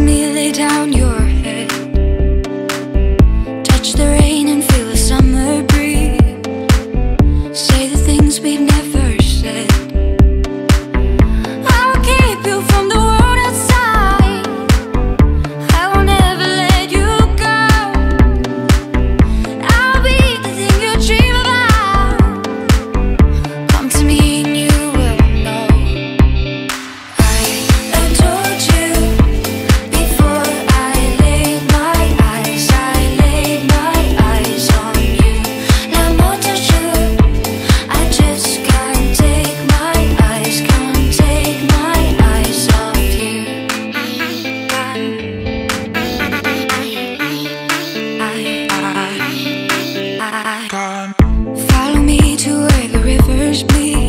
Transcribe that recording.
me lay down. your touch me.